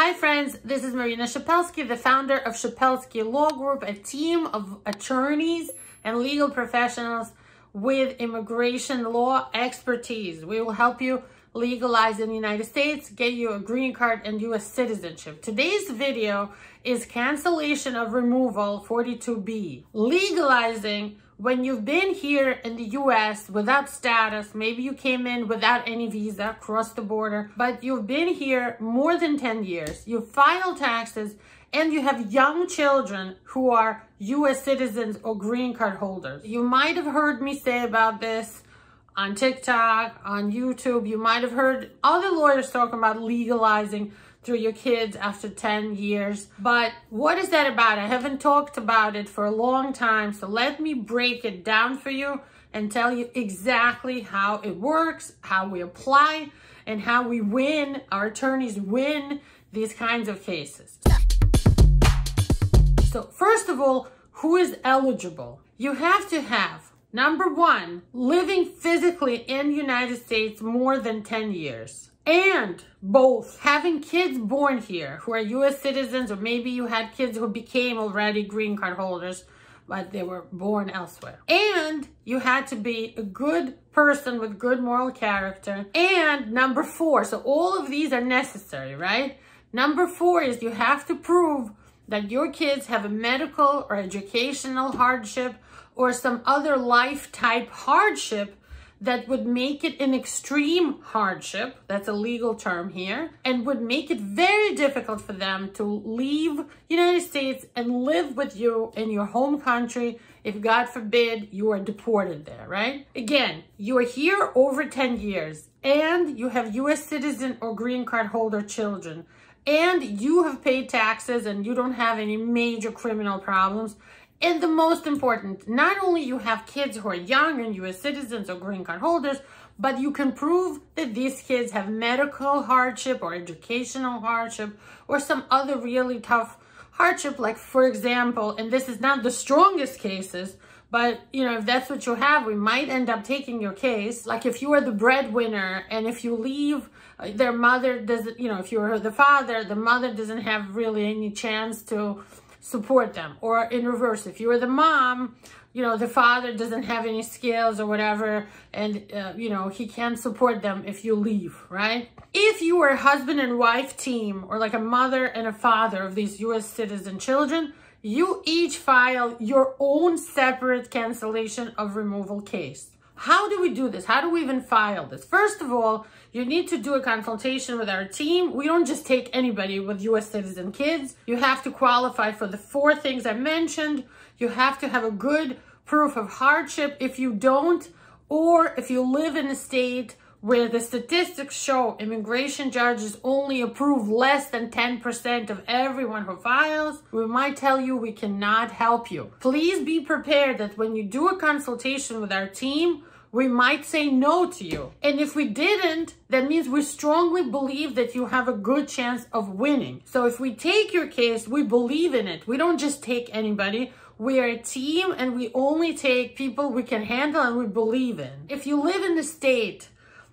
Hi friends, this is Marina Shepelsky, the founder of Shepelsky Law Group, a team of attorneys and legal professionals with immigration law expertise. We will help you legalize in the United States, get you a green card and U.S. citizenship. Today's video is cancellation of removal 42B. Legalizing when you've been here in the US without status, maybe you came in without any visa, crossed the border, but you've been here more than 10 years, you file taxes, and you have young children who are US citizens or green card holders. You might have heard me say about this on TikTok, on YouTube. You might have heard other lawyers talking about legalizing through your kids after 10 years. But what is that about? I haven't talked about it for a long time. So let me break it down for you and tell you exactly how it works, how we apply, and how we win, our attorneys win these kinds of cases. So first of all, who is eligible? You have to have Number one, living physically in United States more than 10 years and both having kids born here who are U.S. citizens, or maybe you had kids who became already green card holders, but they were born elsewhere. And you had to be a good person with good moral character. And number four, so all of these are necessary, right? Number four is you have to prove that your kids have a medical or educational hardship or some other life type hardship that would make it an extreme hardship, that's a legal term here, and would make it very difficult for them to leave United States and live with you in your home country if God forbid you are deported there, right? Again, you are here over 10 years and you have US citizen or green card holder children and you have paid taxes and you don't have any major criminal problems and the most important, not only you have kids who are young and US citizens or green card holders, but you can prove that these kids have medical hardship or educational hardship or some other really tough hardship. Like for example, and this is not the strongest cases, but you know, if that's what you have, we might end up taking your case. Like if you are the breadwinner and if you leave, uh, their mother doesn't, you know, if you're the father, the mother doesn't have really any chance to support them. Or in reverse, if you're the mom, you know, the father doesn't have any skills or whatever, and, uh, you know, he can't support them if you leave, right? If you are a husband and wife team, or like a mother and a father of these U.S. citizen children, you each file your own separate cancellation of removal case. How do we do this? How do we even file this? First of all, you need to do a consultation with our team. We don't just take anybody with US citizen kids. You have to qualify for the four things I mentioned. You have to have a good proof of hardship. If you don't, or if you live in a state where the statistics show immigration judges only approve less than 10% of everyone who files, we might tell you we cannot help you. Please be prepared that when you do a consultation with our team, we might say no to you. And if we didn't, that means we strongly believe that you have a good chance of winning. So if we take your case, we believe in it. We don't just take anybody. We are a team and we only take people we can handle and we believe in. If you live in a state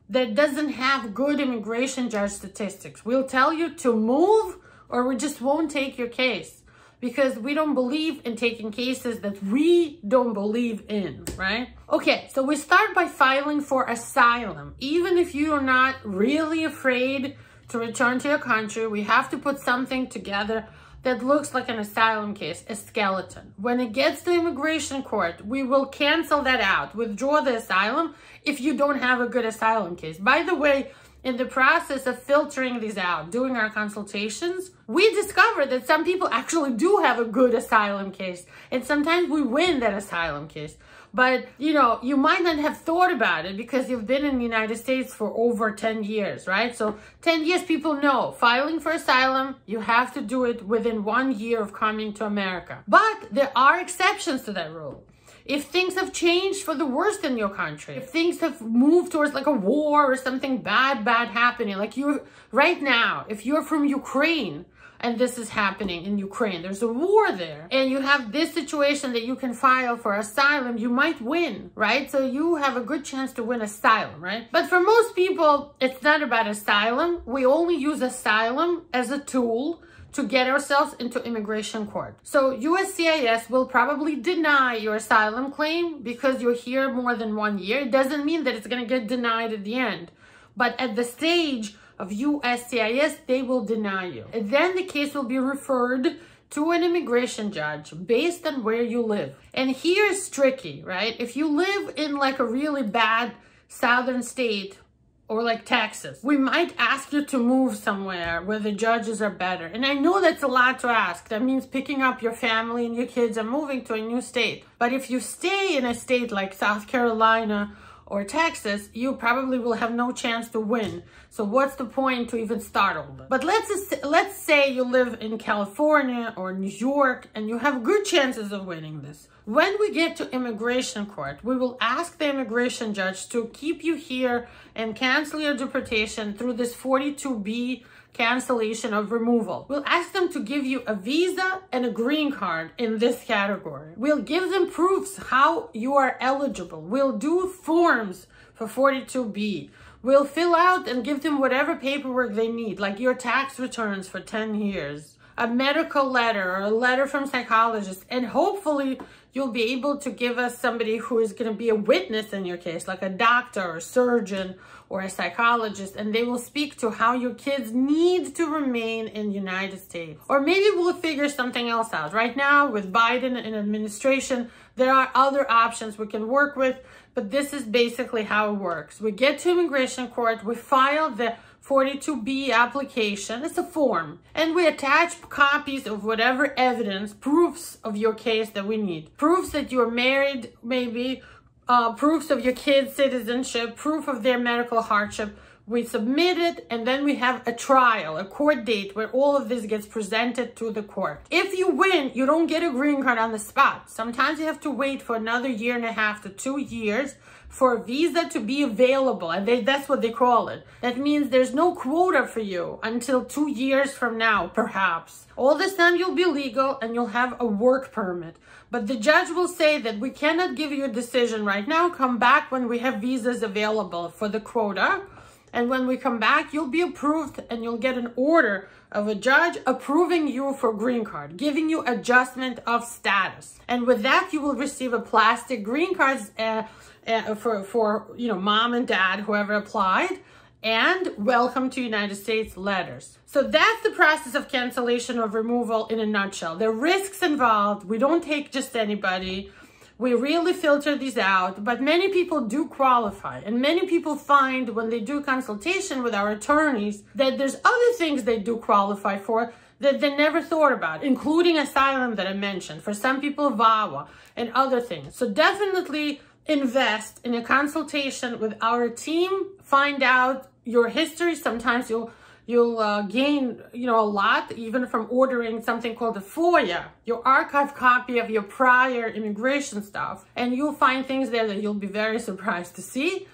that doesn't have good immigration judge statistics, we'll tell you to move or we just won't take your case because we don't believe in taking cases that we don't believe in, right? Okay, so we start by filing for asylum. Even if you are not really afraid to return to your country, we have to put something together that looks like an asylum case, a skeleton. When it gets to immigration court, we will cancel that out, withdraw the asylum if you don't have a good asylum case. By the way, in the process of filtering these out, doing our consultations, we discovered that some people actually do have a good asylum case. And sometimes we win that asylum case. But, you know, you might not have thought about it because you've been in the United States for over 10 years, right? So 10 years, people know filing for asylum, you have to do it within one year of coming to America. But there are exceptions to that rule. if things have changed for the worst in your country, if things have moved towards like a war or something bad, bad happening, like you right now, if you're from Ukraine and this is happening in Ukraine, there's a war there, and you have this situation that you can file for asylum, you might win, right? So you have a good chance to win asylum, right? But for most people, it's not about asylum. We only use asylum as a tool to get ourselves into immigration court. So USCIS will probably deny your asylum claim because you're here more than one year. It doesn't mean that it's going to get denied at the end. But at the stage of USCIS, they will deny you. And then the case will be referred to an immigration judge based on where you live. And here's tricky, right? If you live in like a really bad southern state or like Texas, we might ask you to move somewhere where the judges are better. And I know that's a lot to ask. That means picking up your family and your kids and moving to a new state. But if you stay in a state like South Carolina or Texas, you probably will have no chance to win. So what's the point to even start all? But let's let's say you live in California or New York and you have good chances of winning this. When we get to immigration court, we will ask the immigration judge to keep you here and cancel your deportation through this 42B cancellation of removal. We'll ask them to give you a visa and a green card in this category. We'll give them proofs how you are eligible. We'll do forms for 42B. We'll fill out and give them whatever paperwork they need, like your tax returns for 10 years, a medical letter or a letter from psychologist, and hopefully you'll be able to give us somebody who is going to be a witness in your case, like a doctor or surgeon or a psychologist, and they will speak to how your kids need to remain in the United States. Or maybe we'll figure something else out. Right now, with Biden and administration, there are other options we can work with, but this is basically how it works. We get to immigration court, we file the 42B application. It's a form. And we attach copies of whatever evidence, proofs of your case that we need. Proofs that you're married, maybe, uh, proofs of your kids' citizenship, proof of their medical hardship. We submit it and then we have a trial, a court date where all of this gets presented to the court. If you win, you don't get a green card on the spot. Sometimes you have to wait for another year and a half to two years for a visa to be available. And they, that's what they call it. That means there's no quota for you until two years from now, perhaps. All this time you'll be legal and you'll have a work permit. But the judge will say that we cannot give you a decision right now. Come back when we have visas available for the quota. And when we come back, you'll be approved and you'll get an order of a judge approving you for green card, giving you adjustment of status. And with that, you will receive a plastic green card uh, uh, for, for, you know, mom and dad, whoever applied, and welcome to United States letters. So that's the process of cancellation of removal in a nutshell. Are risks involved. We don't take just anybody. We really filter these out, but many people do qualify. And many people find when they do consultation with our attorneys that there's other things they do qualify for that they never thought about, including asylum that I mentioned. For some people, VAWA and other things. So definitely invest in a consultation with our team, find out your history. Sometimes you'll you'll uh, gain you know a lot even from ordering something called a FOIA, your archive copy of your prior immigration stuff, and you'll find things there that you'll be very surprised to see.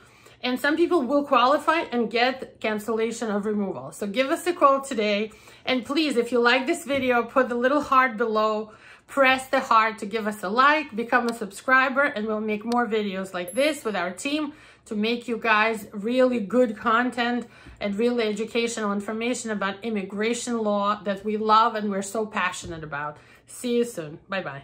And some people will qualify and get cancellation of removal. So give us a call today. And please, if you like this video, put the little heart below press the heart to give us a like, become a subscriber, and we'll make more videos like this with our team to make you guys really good content and really educational information about immigration law that we love and we're so passionate about. See you soon. Bye-bye.